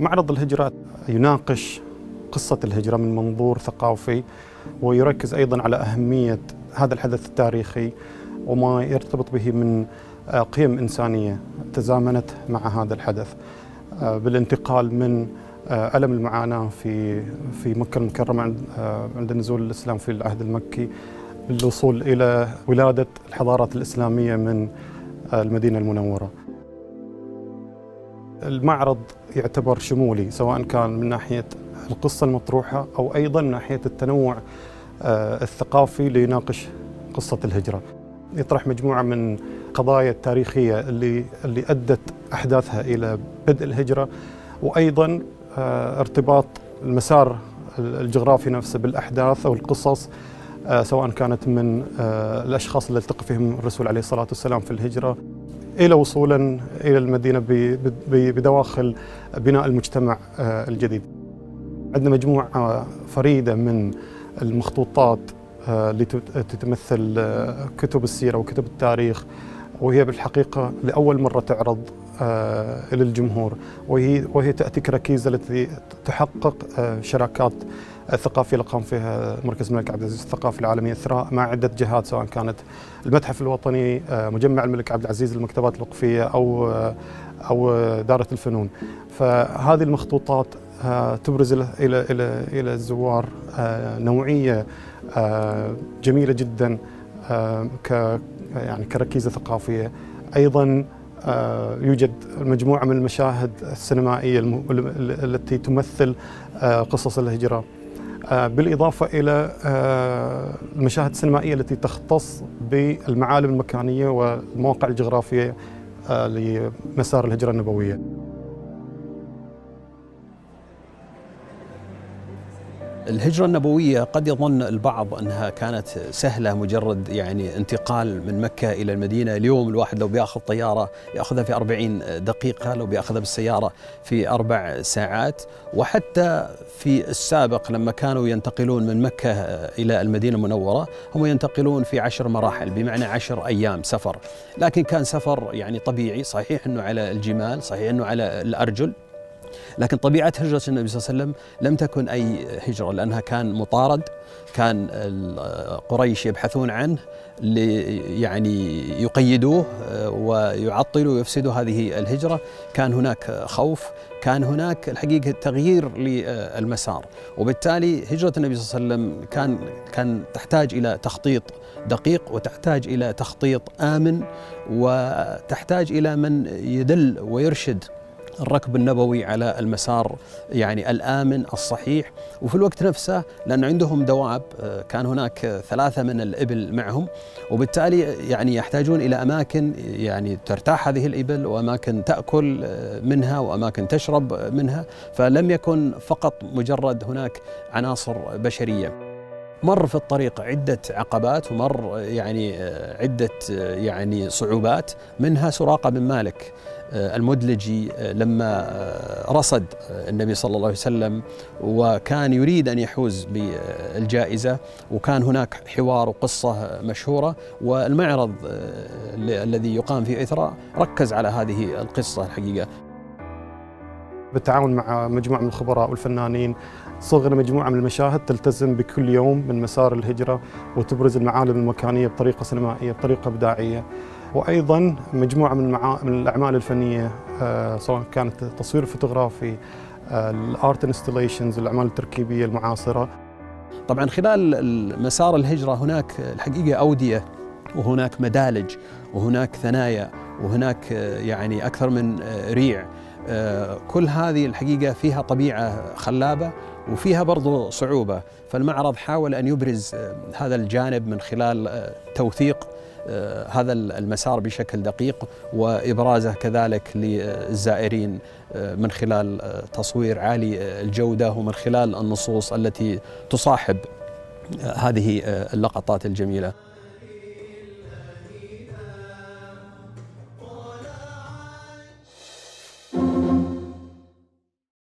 معرض الهجرة يناقش قصة الهجرة من منظور ثقافي ويركز أيضا على أهمية هذا الحدث التاريخي وما يرتبط به من قيم إنسانية تزامنت مع هذا الحدث. بالانتقال من ألم المعاناة في في مكة المكرمة عند نزول الإسلام في العهد المكي للوصول إلى ولادة الحضارات الإسلامية من المدينة المنورة. المعرض يعتبر شمولي سواء كان من ناحية القصة المطروحة أو أيضا من ناحية التنوع الثقافي ليناقش قصة الهجرة. يطرح مجموعة من قضايا التاريخية اللي اللي أدت أحداثها إلى بدء الهجرة وأيضا ارتباط المسار الجغرافي نفسه بالأحداث أو القصص سواء كانت من الأشخاص اللي التقى فيهم الرسول عليه الصلاة والسلام في الهجرة. إلى وصولا إلى المدينة بدواخل بناء المجتمع الجديد. عندنا مجموعة فريدة من المخطوطات اللي تتمثل كتب السيرة وكتب التاريخ وهي بالحقيقة لأول مرة تعرض إلى الجمهور. وهي وهي تأتي كركيزة التي تحقق شراكات الثقافية اللي قام فيها مركز الملك عبد العزيز الثقافي العالمي إثراء مع عدة جهات سواء كانت المتحف الوطني مجمع الملك عبد العزيز للمكتبات الوقفية أو أو دارة الفنون. فهذه المخطوطات تبرز إلى إلى إلى الزوار نوعية جميلة جدا ك يعني كركيزة ثقافية. أيضا يوجد مجموعة من المشاهد السينمائية التي تمثل قصص الهجرة. بالإضافة إلى المشاهد السينمائية التي تختص بالمعالم المكانية والمواقع الجغرافية لمسار الهجرة النبوية. الهجرة النبوية قد يظن البعض أنها كانت سهلة مجرد يعني انتقال من مكة إلى المدينة. اليوم الواحد لو بيأخذ طيارة يأخذها في 40 دقيقة لو بيأخذها بالسيارة في أربع ساعات. وحتى في السابق لما كانوا ينتقلون من مكة إلى المدينة المنورة هم ينتقلون في عشر مراحل بمعنى عشر أيام سفر. لكن كان سفر يعني طبيعي صحيح أنه على الجمال صحيح أنه على الأرجل. لكن طبيعة هجرة النبي صلى الله عليه وسلم لم تكن أي هجرة لأنها كان مطارد كان قريش يبحثون عنه يعني يقيدوه ويعطلوا ويفسدوا هذه الهجرة. كان هناك خوف كان هناك الحقيقة تغيير للمسار. وبالتالي هجرة النبي صلى الله عليه وسلم كان كان تحتاج إلى تخطيط دقيق وتحتاج إلى تخطيط آمن وتحتاج إلى من يدل ويرشد الركب النبوي على المسار يعني الآمن الصحيح. وفي الوقت نفسه لأن عندهم دواب كان هناك ثلاثة من الإبل معهم. وبالتالي يعني يحتاجون إلى أماكن يعني ترتاح هذه الإبل وأماكن تأكل منها وأماكن تشرب منها. فلم يكن فقط مجرد هناك عناصر بشرية. مر في الطريق عدة عقبات ومر يعني عدة يعني صعوبات. منها سراقة بن مالك. المدلجي لما رصد النبي صلى الله عليه وسلم وكان يريد أن يحوز بالجائزة وكان هناك حوار وقصة مشهورة والمعرض الذي يقام في اثراء ركز على هذه القصة الحقيقة. بالتعاون مع مجموعة من الخبراء والفنانين صغنا مجموعة من المشاهد تلتزم بكل يوم من مسار الهجرة وتبرز المعالم المكانية بطريقة سينمائية بطريقة إبداعية. وأيضا مجموعة من من الأعمال الفنية سواء كانت التصوير الفوتوغرافي الآرت انستليشنز الأعمال التركيبية المعاصرة. طبعا خلال مسار الهجرة هناك الحقيقة أودية وهناك مدالج وهناك ثنايا وهناك يعني أكثر من ريع. كل هذه الحقيقة فيها طبيعة خلابة وفيها برضو صعوبة. فالمعرض حاول أن يبرز هذا الجانب من خلال توثيق هذا المسار بشكل دقيق وإبرازه كذلك للزائرين من خلال تصوير عالي الجودة ومن خلال النصوص التي تصاحب هذه اللقطات الجميلة.